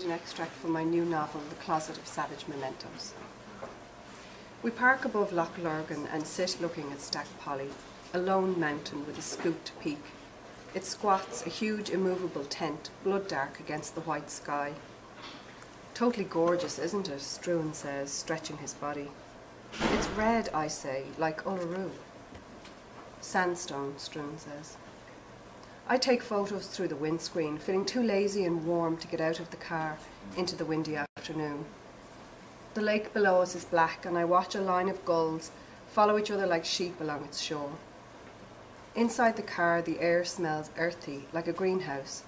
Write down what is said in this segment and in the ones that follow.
read an extract from my new novel, The Closet of Savage Mementos. We park above Loch Lurgan and sit looking at Stac Polly, a lone mountain with a scooped peak. It squats, a huge immovable tent, blood dark against the white sky. Totally gorgeous, isn't it? Struan says, stretching his body. It's red, I say, like Uluru. Sandstone, Struan says. I take photos through the windscreen, feeling too lazy and warm to get out of the car into the windy afternoon. The lake below us is black, and I watch a line of gulls follow each other like sheep along its shore. Inside the car, the air smells earthy, like a greenhouse.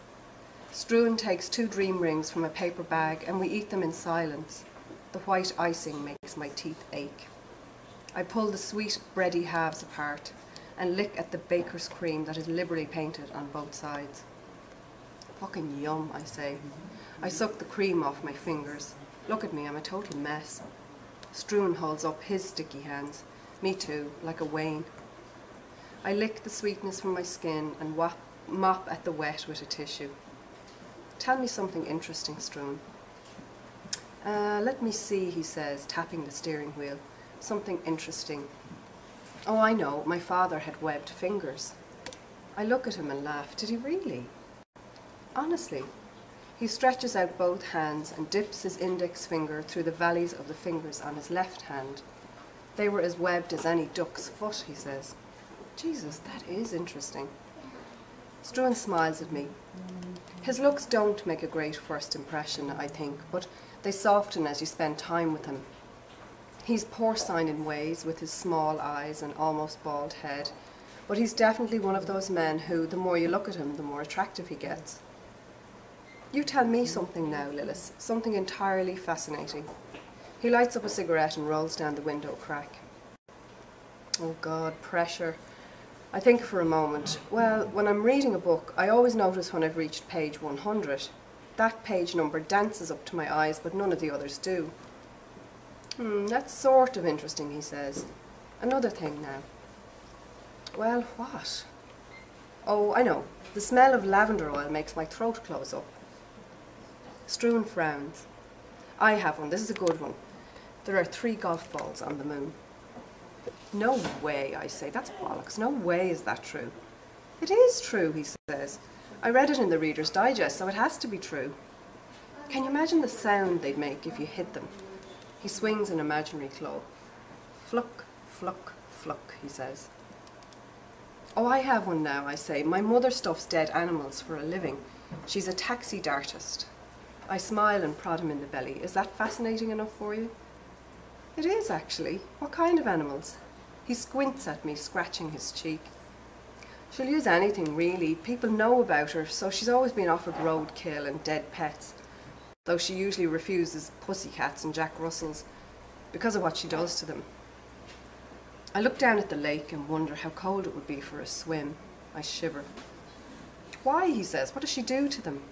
Struan takes two dream rings from a paper bag, and we eat them in silence. The white icing makes my teeth ache. I pull the sweet, bready halves apart and lick at the baker's cream that is liberally painted on both sides. Fucking yum, I say. I suck the cream off my fingers. Look at me, I'm a total mess. Struan holds up his sticky hands. Me too, like a wean. I lick the sweetness from my skin and wap, mop at the wet with a tissue. Tell me something interesting, Struan. Uh, let me see, he says, tapping the steering wheel. Something interesting. Oh, I know, my father had webbed fingers. I look at him and laugh. Did he really? Honestly. He stretches out both hands and dips his index finger through the valleys of the fingers on his left hand. They were as webbed as any duck's foot, he says. Jesus, that is interesting. Struan smiles at me. His looks don't make a great first impression, I think, but they soften as you spend time with him. He's porcine in ways, with his small eyes and almost bald head, but he's definitely one of those men who, the more you look at him, the more attractive he gets. You tell me something now, Lillis, something entirely fascinating. He lights up a cigarette and rolls down the window crack. Oh God, pressure. I think for a moment. Well, when I'm reading a book, I always notice when I've reached page 100. That page number dances up to my eyes, but none of the others do. Hmm, that's sort of interesting, he says. Another thing now. Well, what? Oh, I know. The smell of lavender oil makes my throat close up. Struan frowns. I have one. This is a good one. There are three golf balls on the moon. No way, I say. That's bollocks. No way is that true. It is true, he says. I read it in the Reader's Digest, so it has to be true. Can you imagine the sound they'd make if you hit them? He swings an imaginary claw. Fluck, fluck, fluck, he says. Oh, I have one now, I say. My mother stuffs dead animals for a living. She's a taxidermist. I smile and prod him in the belly. Is that fascinating enough for you? It is, actually. What kind of animals? He squints at me, scratching his cheek. She'll use anything, really. People know about her, so she's always been offered roadkill and dead pets though she usually refuses pussycats and Jack Russells because of what she does to them. I look down at the lake and wonder how cold it would be for a swim. I shiver. Why, he says, what does she do to them?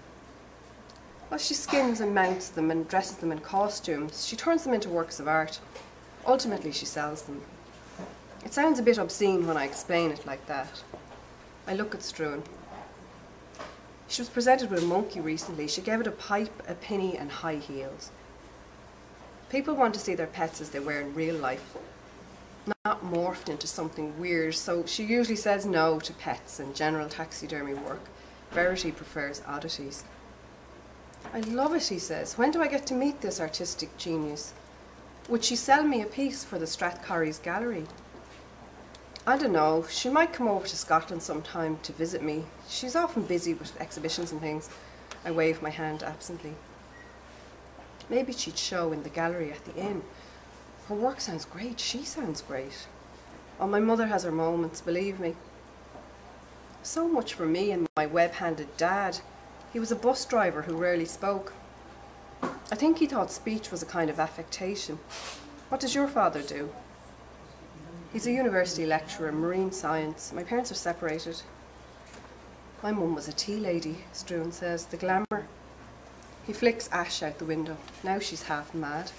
Well, she skins and mounts them and dresses them in costumes. She turns them into works of art. Ultimately, she sells them. It sounds a bit obscene when I explain it like that. I look at Struan. She was presented with a monkey recently. She gave it a pipe, a penny, and high heels. People want to see their pets as they were in real life, not morphed into something weird, so she usually says no to pets and general taxidermy work. Verity prefers oddities. I love it, he says. When do I get to meet this artistic genius? Would she sell me a piece for the Strathcorrys Gallery? I don't know. She might come over to Scotland sometime to visit me. She's often busy with exhibitions and things. I wave my hand absently. Maybe she'd show in the gallery at the inn. Her work sounds great. She sounds great. Oh, my mother has her moments, believe me. So much for me and my web-handed dad. He was a bus driver who rarely spoke. I think he thought speech was a kind of affectation. What does your father do? He's a university lecturer in marine science. My parents are separated. My mum was a tea lady, Struan says. The glamour. He flicks ash out the window. Now she's half mad.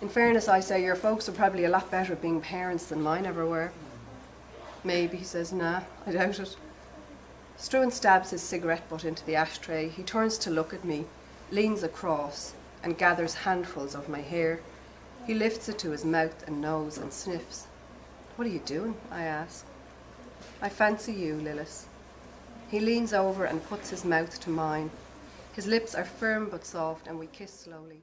In fairness, I say, your folks are probably a lot better at being parents than mine ever were. Maybe, he says, nah, I doubt it. Struan stabs his cigarette butt into the ashtray. He turns to look at me. leans across and gathers handfuls of my hair. He lifts it to his mouth and nose and sniffs. What are you doing? I ask. I fancy you, Lillis. He leans over and puts his mouth to mine. His lips are firm but soft, and we kiss slowly.